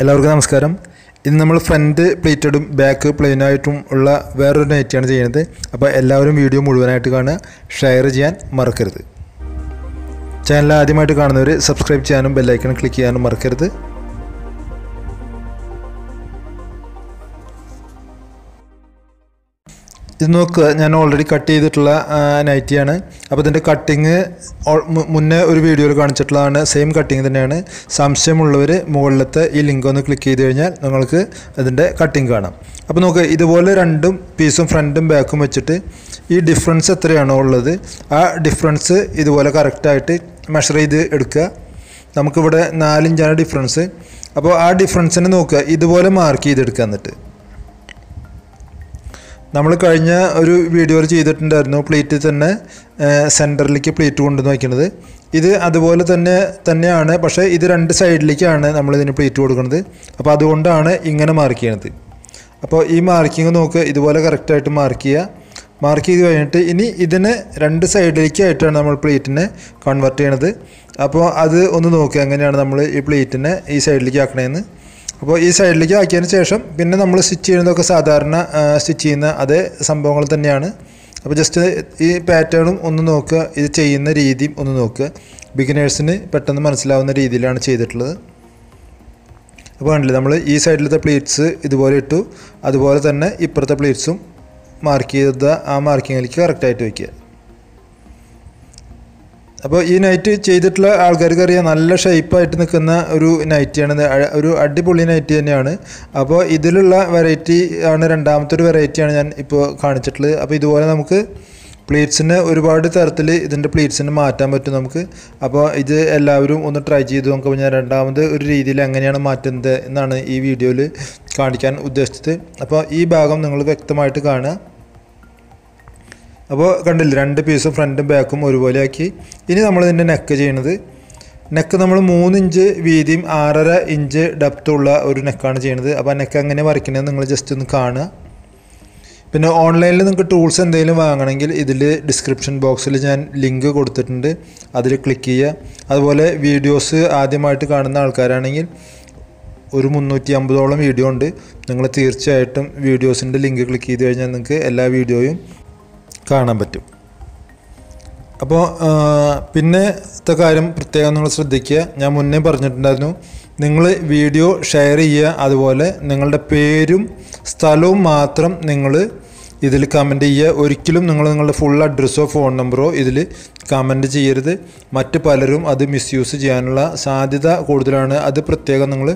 എല്ലാവർക്കും നമസ്കാരം. ഇന്ന് നമ്മൾ ഫ്രണ്ട് പ്ലേറ്റഡും ബാക്ക് പ്ലെയിനായിട്ടും ഉള്ള വേറൊരു നൈറ്റിയാണ് ചെയ്യുന്നത്. അപ്പോൾ എല്ലാവരും വീഡിയോ മുഴുവനായിട്ട് കാണുക ഷെയർ ചെയ്യാൻ മറക്കരുത്. ചാനൽ ആദ്യമായിട്ട് കാണുന്നവർ സബ്സ്ക്രൈബ് ചെയ്യാനും ബെല്ലൈക്കൺ ക്ലിക്ക് ചെയ്യാനും മറക്കരുത്. ഇത് നോക്കുക ഞാൻ ഓൾറെഡി കട്ട് ചെയ്തിട്ടുള്ള നൈറ്റിയാണ് അപ്പോൾ ഇതിന്റെ കട്ടിങ് മുന്നേ ഒരു വീഡിയോയിൽ കാണിച്ചിട്ടുള്ളതാണ് സെയിം കട്ടിങ് തന്നെയാണ്. സംശയമുള്ളവർ മുകളിലത്തെ ഈ ലിങ്ക് ഒന്ന് ക്ലിക്ക് ചെയ്ത് കഴിഞ്ഞാൽ നിങ്ങൾക്ക് അതിന്റെ കട്ടിങ് കാണാം. അപ്പോൾ നോക്കുക ഇതുപോലെ രണ്ടും പീസും ഫ്രണ്ടും ബാക്കും വെച്ചിട്ട് ഈ ഡിഫറൻസ് എത്രയാണോ ഉള്ളത് ആ ഡിഫറൻസ് ഇതുപോലെ കറക്റ്റായിട്ട് മെഷർ ചെയ്ത് എടുക്കുക. നമുക്കിവിടെ നാലിഞ്ചാണ് ഡിഫറൻസ് അപ്പോൾ ആ ഡിഫറൻസിനെ നോക്കുക ഇതുപോലെ മാർക്ക് ചെയ്തെടുക്കുക എന്നിട്ട്. നമ്മൾ കഴിഞ്ഞ ഒരു വീഡിയോയിൽ ചെയ്തിട്ടുണ്ടായിരുന്നു. പ്ലേറ്റിൽ തന്നെ സെന്ററിലേക്ക് പ്ലേറ്റ് കൊണ്ടുവന്ന് വയ്ക്കുന്നത് ഇത് അതുപോലെ തന്നെ തന്നെയാണ്. പക്ഷേ ഇത് രണ്ട് സൈഡിലേക്കാണ് നമ്മൾ ഇതിന് പ്ലേറ്റ് കൊടുക്കുന്നത് അപ്പോൾ അതുകൊണ്ടാണ് ഇങ്ങനെ മാർക്ക് ചെയ്യണത്. അപ്പോൾ ഈ മാർക്കിങ് നോക്ക്. ഇതുപോലെ കറക്റ്റായിട്ട് മാർക്ക് ചെയ്യുക മാർക്ക് ചെയ്ത് കഴിഞ്ഞിട്ട് ഇനി ഇതിന് രണ്ട് സൈഡിലേക്കായിട്ടാണ് നമ്മൾ പ്ലേറ്റിനെ കൺവെർട്ട് ചെയ്യണത്. അപ്പോൾ അത് ഒന്ന് നോക്കുക എങ്ങനെയാണ് നമ്മൾ ഈ പ്ലേറ്റിനെ ഈ സൈഡിലേക്ക് ആക്കണതെന്ന് അപ്പോൾ ഈ സൈഡിലേക്ക് ആക്കിയതിന് ശേഷം പിന്നെ നമ്മൾ സ്റ്റിച്ച് ചെയ്യുന്നതൊക്കെ സാധാരണ സ്റ്റിച്ച് ചെയ്യുന്ന അതേ സംഭവങ്ങൾ തന്നെയാണ്. അപ്പോൾ ജസ്റ്റ് ഈ പാറ്റേണും ഒന്ന് നോക്കുക ഇത് ചെയ്യുന്ന രീതിയും ഒന്ന് നോക്കുക. ബിഗിനേഴ്സിന് പെട്ടെന്ന് മനസ്സിലാവുന്ന രീതിയിലാണ് ചെയ്തിട്ടുള്ളത്. അപ്പോൾ കണ്ടില്ലേ നമ്മൾ ഈ സൈഡിലത്തെ പ്ലേറ്റ്സ് ഇതുപോലെ ഇട്ടു. അതുപോലെ തന്നെ ഇപ്പുറത്തെ പ്ലേറ്റ്സും മാർക്ക് ചെയ്ത ആ മാർക്കിങ്ങിലേക്ക് കറക്റ്റായിട്ട് വയ്ക്കുക. അപ്പോൾ ഈ നൈറ്റ് ചെയ്തിട്ടുള്ള ആൾക്കാർക്ക് അറിയാം നല്ല ഷേപ്പായിട്ട് നിൽക്കുന്ന ഒരു നൈറ്റിയാണ് ഒരു അടിപൊളി നൈറ്റി തന്നെയാണ്. അപ്പോൾ ഇതിലുള്ള വെറൈറ്റി ആണ് രണ്ടാമത്തെ ഒരു വെറൈറ്റിയാണ് ഞാൻ ഇപ്പോൾ കാണിച്ചിട്ടുള്ളത്. അപ്പോൾ ഇതുപോലെ നമുക്ക് പ്ലീറ്റ്സിന് ഒരുപാട് തരത്തിൽ ഇതിന്റെ പ്ലീറ്റ്സിന് മാറ്റാൻ പറ്റും നമുക്ക്. അപ്പോൾ ഇത് എല്ലാവരും ഒന്ന് ട്രൈ ചെയ്ത് നോക്കുമ്പോൾ ഞാൻ രണ്ടാമത് ഒരു രീതിയിൽ എങ്ങനെയാണ് മാറ്റുന്നത് എന്നാണ് ഈ വീഡിയോയിൽ കാണിക്കാൻ ഉദ്ദേശിച്ചത്. അപ്പോൾ ഈ ഭാഗം നിങ്ങൾ വ്യക്തമായിട്ട് കാണുക. അപ്പോൾ കണ്ടില്ല രണ്ട് പീസും ഫ്രണ്ടും ബാക്കും ഒരുപോലെ ആക്കി. ഇനി നമ്മൾ ഇതിന്റെ നെക്ക് ചെയ്യണത് നെക്ക് നമ്മൾ മൂന്ന് ഇഞ്ച് വീതിയും ആറര ഇഞ്ച് ഡെപ്തുള്ള ഒരു നെക്കാണ് ചെയ്യണത് അപ്പോൾ നെക്ക് എങ്ങനെ വരയ്ക്കണമെന്ന് നിങ്ങൾ ജസ്റ്റ് ഒന്ന് കാണുക. പിന്നെ ഓൺലൈനിൽ നിങ്ങൾക്ക് ടൂൾസ് എന്തെങ്കിലും വാങ്ങണമെങ്കിൽ ഇതിൽ ഡിസ്ക്രിപ്ഷൻ ബോക്സിൽ ഞാൻ ലിങ്ക് കൊടുത്തിട്ടുണ്ട്. അതിൽ ക്ലിക്ക് ചെയ്യുക. അതുപോലെ വീഡിയോസ് ആദ്യമായിട്ട് കാണുന്ന ആൾക്കാരാണെങ്കിൽ ഒരു മുന്നൂറ്റി അമ്പതോളം വീഡിയോ ഉണ്ട്. നിങ്ങൾ തീർച്ചയായിട്ടും വീഡിയോസിന്റെ ലിങ്ക് ക്ലിക്ക് ചെയ്ത് കഴിഞ്ഞാൽ നിങ്ങൾക്ക് എല്ലാ വീഡിയോയും കാണാൻ പറ്റും. അപ്പോൾ പിന്നത്തെ കാര്യം പ്രത്യേകം നിങ്ങൾ ശ്രദ്ധിക്കുക. ഞാൻ മുന്നേ പറഞ്ഞിട്ടുണ്ടായിരുന്നു നിങ്ങൾ വീഡിയോ ഷെയർ ചെയ്യുക അതുപോലെ നിങ്ങളുടെ പേരും സ്ഥലവും മാത്രം നിങ്ങൾ ഇതിൽ കമന്റ് ചെയ്യുക. ഒരിക്കലും നിങ്ങൾ നിങ്ങളുടെ ഫുൾ അഡ്രസ്സോ ഫോൺ നമ്പറോ ഇതിൽ കമന്റ് ചെയ്യരുത്. മറ്റ് പലരും അത് മിസ്യൂസ് ചെയ്യാനുള്ള സാധ്യത കൂടുതലാണ്. അത് പ്രത്യേകം നിങ്ങൾ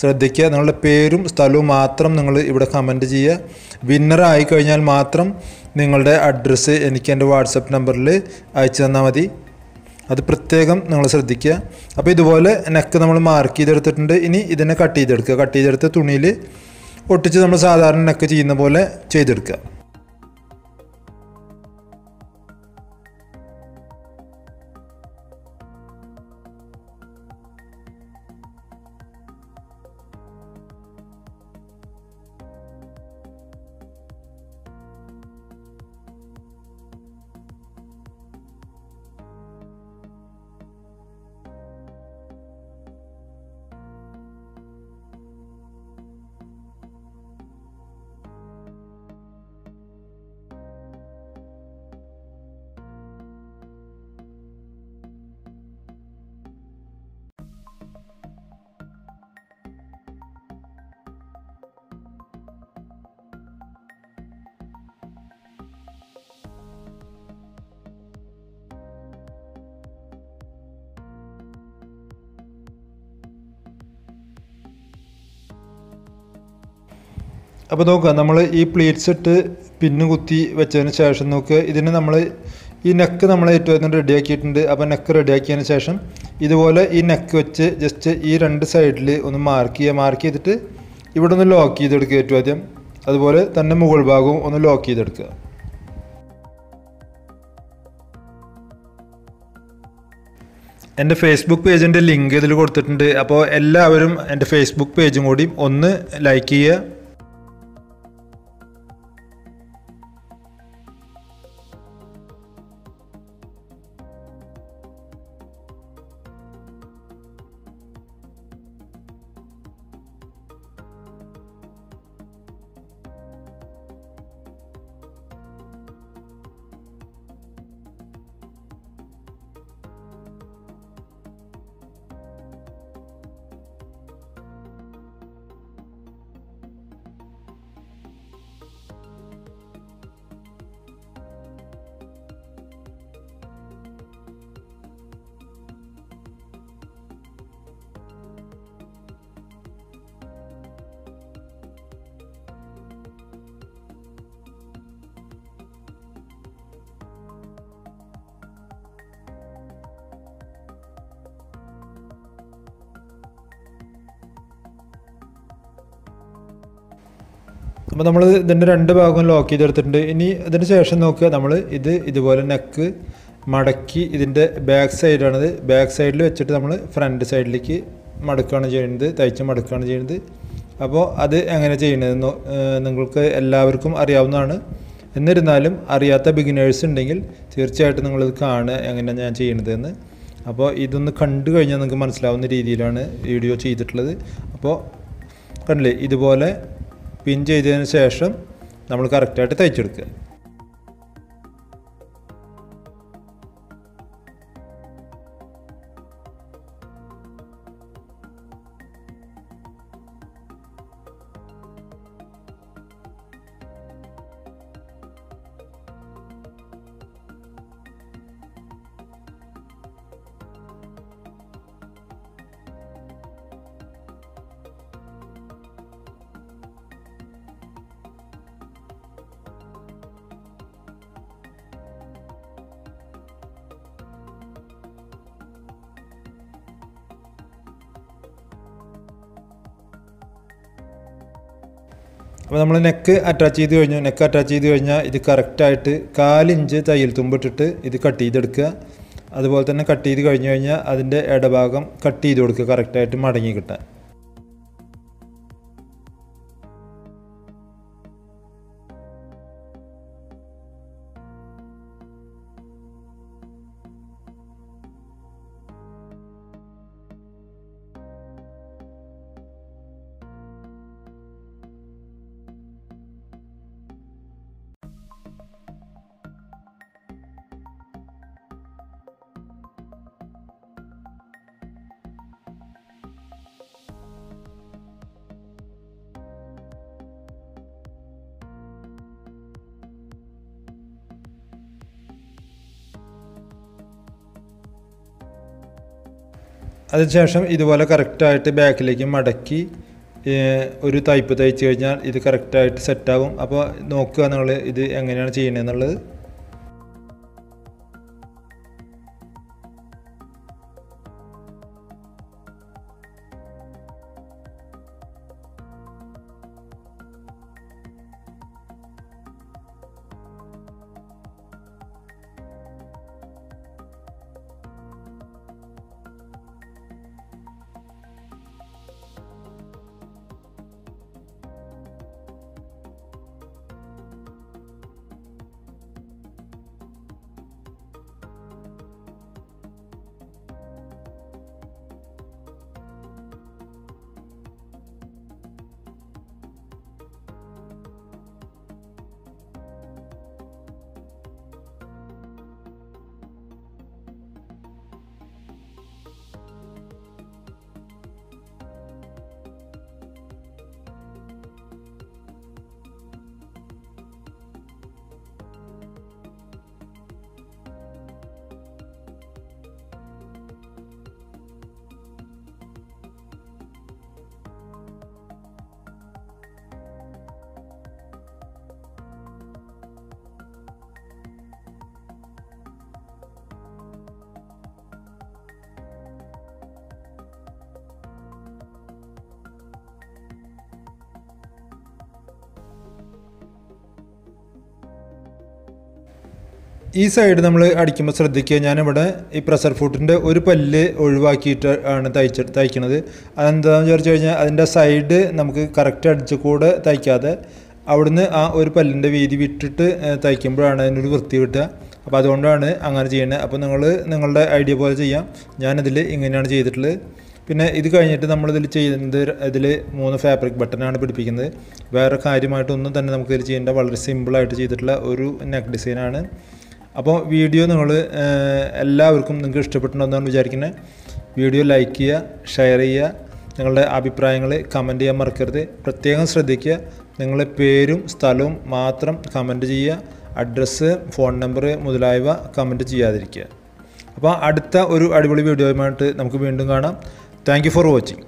ശ്രദ്ധിക്കുക. നിങ്ങളുടെ പേരും സ്ഥലവും മാത്രം നിങ്ങൾ ഇവിടെ കമന്റ് ചെയ്യുക. വിന്നർ ആയി കഴിഞ്ഞാൽ മാത്രം നിങ്ങളുടെ അഡ്രസ്സ് എനിക്ക് എന്റെ വാട്സപ്പ് നമ്പറിൽ അയച്ചു തന്നാൽ മതി. അത് പ്രത്യേകം നിങ്ങൾ ശ്രദ്ധിക്കുക. അപ്പോൾ ഇതുപോലെ നെക്ക് നമ്മൾ മാർക്ക് ചെയ്തെടുത്തിട്ടുണ്ട്. ഇനി ഇതിനെ കട്ട് ചെയ്തെടുക്കുക. കട്ട് ചെയ്തെടുത്ത് തുണിയിൽ ഒട്ടിച്ച് നമ്മൾ സാധാരണ നെക്ക് ചെയ്യുന്ന പോലെ ചെയ്തെടുക്കുക. അപ്പോൾ നോക്കുക നമ്മൾ ഈ പ്ലേറ്റ്സ് ഇട്ട് പിന്നു കുത്തി വെച്ചതിന് ശേഷം നോക്കുക ഇതിന് നമ്മൾ ഈ നെക്ക് നമ്മൾ ഏറ്റവും റെഡി ആക്കിയിട്ടുണ്ട്. അപ്പോൾ നെക്ക് റെഡിയാക്കിയതിന് ശേഷം ഇതുപോലെ ഈ നെക്ക് വെച്ച് ജസ്റ്റ് ഈ രണ്ട് സൈഡിൽ ഒന്ന് മാർക്ക് ചെയ്യുക. മാർക്ക് ചെയ്തിട്ട് ഇവിടെ ഒന്ന് ലോക്ക് ചെയ്തെടുക്കുക ഏറ്റവും ആദ്യം. അതുപോലെ തന്നെ മുകൾ ഭാഗവും ഒന്ന് ലോക്ക് ചെയ്തെടുക്കുക. എന്റെ ഫേസ്ബുക്ക് പേജിന്റെ ലിങ്ക് ഇതിൽ കൊടുത്തിട്ടുണ്ട്. അപ്പോൾ എല്ലാവരും എന്റെ ഫേസ്ബുക്ക് പേജും കൂടി ഒന്ന് ലൈക്ക് ചെയ്യുക. അപ്പോൾ നമ്മൾ ഇതിന്റെ രണ്ട് ഭാഗവും ലോക്ക് ചെയ്തെടുത്തിട്ടുണ്ട്. ഇനി ഇതിന് ശേഷം നോക്കുക നമ്മൾ ഇത് ഇതുപോലെ നെക്ക് മടക്കി ഇതിന്റെ ബാക്ക് സൈഡാണിത് ബാക്ക് സൈഡിൽ വെച്ചിട്ട് നമ്മൾ ഫ്രണ്ട് സൈഡിലേക്ക് മടക്കുകയാണ് ചെയ്യുന്നത് തയ്ച്ച് മടക്കുകയാണ് ചെയ്യുന്നത്. അപ്പോൾ അത് എങ്ങനെ ചെയ്യണതെന്ന് നിങ്ങൾക്ക് എല്ലാവർക്കും അറിയാവുന്നതാണ്. എന്നിരുന്നാലും അറിയാത്ത ബിഗിനേഴ്സ് ഉണ്ടെങ്കിൽ തീർച്ചയായിട്ടും നിങ്ങളിത് കാണുക എങ്ങനെയാണ് ഞാൻ ചെയ്യണതെന്ന്. അപ്പോൾ ഇതൊന്ന് കണ്ടു കഴിഞ്ഞാൽ നിങ്ങൾക്ക് മനസ്സിലാവുന്ന രീതിയിലാണ് വീഡിയോ ചെയ്തിട്ടുള്ളത്. അപ്പോൾ കണ്ടില്ലേ ഇതുപോലെ പിൻ ചെയ്തതിന് ശേഷം നമ്മൾ കറക്റ്റായിട്ട് തയ്ച്ചെടുക്കുക. അപ്പോൾ നമ്മൾ നെക്ക് അറ്റാച്ച് ചെയ്ത് കഴിഞ്ഞു നെക്ക് അറ്റാച്ച് ചെയ്ത് കഴിഞ്ഞാൽ ഇത് കറക്റ്റായിട്ട് കാലിഞ്ച് തയ്യൽ തുമ്പിട്ടിട്ട് ഇത് കട്ട് ചെയ്തെടുക്കുക. അതുപോലെ തന്നെ കട്ട് ചെയ്ത് കഴിഞ്ഞ് കഴിഞ്ഞാൽ അതിന്റെ ഇടഭാഗം കട്ട് ചെയ്ത് കൊടുക്കുക കറക്റ്റായിട്ട് മടങ്ങി കിട്ടാൻ. അതിനുശേഷം ഇതുപോലെ കറക്റ്റായിട്ട് ബാക്കിലേക്ക് മടക്കി ഒരു തയ്പ്പ് തയ്ച്ച് കഴിഞ്ഞാൽ ഇത് കറക്റ്റായിട്ട് സെറ്റാകും അപ്പോൾ നോക്കുക നിങ്ങൾ ഇത് എങ്ങനെയാണ് ചെയ്യണതെന്നുള്ളത് ഈ സൈഡ് നമ്മൾ അടിക്കുമ്പോൾ ശ്രദ്ധിക്കുക. ഞാനിവിടെ ഈ പ്രഷർ ഫുട്ടിന്റെ ഒരു പല്ല് ഒഴിവാക്കിയിട്ട് ആണ് തയ്ച്ച തയ്ക്കുന്നത് അതെന്താണെന്ന് വിചാരിച്ചു കഴിഞ്ഞാൽ അതിന്റെ സൈഡ് നമുക്ക് കറക്റ്റ് അടിച്ച് കൂടെ തയ്ക്കാതെ അവിടുന്ന് ആ ഒരു പല്ലിന്റെ വീതി വിട്ടിട്ട് തയ്ക്കുമ്പോഴാണ് അതിനൊരു വൃത്തി കിട്ടുക. അപ്പോൾ അതുകൊണ്ടാണ് അങ്ങനെ ചെയ്യുന്നത് അപ്പോൾ നിങ്ങൾ നിങ്ങളുടെ ഐഡിയ പോലെ ചെയ്യാം. ഞാനിതിൽ ഇങ്ങനെയാണ് ചെയ്തിട്ടുള്ളത്. പിന്നെ ഇത് കഴിഞ്ഞിട്ട് നമ്മളിതിൽ ചെയ്യുന്നത് ഇതിൽ മൂന്ന് ഫാബ്രിക് ബട്ടനാണ് പിടിപ്പിക്കുന്നത്. വേറെ കാര്യമായിട്ടൊന്നും തന്നെ നമുക്ക് ഇതിൽ ചെയ്യേണ്ട വളരെ സിമ്പിളായിട്ട് ചെയ്തിട്ടുള്ള ഒരു നെക്ക് ഡിസൈനാണ് അപ്പോൾ വീഡിയോ നിങ്ങൾ എല്ലാവർക്കും നിങ്ങൾക്ക് ഇഷ്ടപ്പെട്ടുണ്ടെന്നാണ് വിചാരിക്കുന്നത്. വീഡിയോ ലൈക്ക് ചെയ്യുക ഷെയർ ചെയ്യുക നിങ്ങളുടെ അഭിപ്രായങ്ങൾ കമന്റ് ചെയ്യാൻ മറക്കരുത്. പ്രത്യേകം ശ്രദ്ധിക്കുക നിങ്ങളെ പേരും സ്ഥലവും മാത്രം കമന്റ് ചെയ്യുക അഡ്രസ്സ് ഫോൺ നമ്പർ മുതലായവ കമന്റ് ചെയ്യാതിരിക്കുക. അപ്പോൾ അടുത്ത ഒരു അടിപൊളി വീഡിയോയുമായിട്ട് നമുക്ക് വീണ്ടും കാണാം. Thank for watching.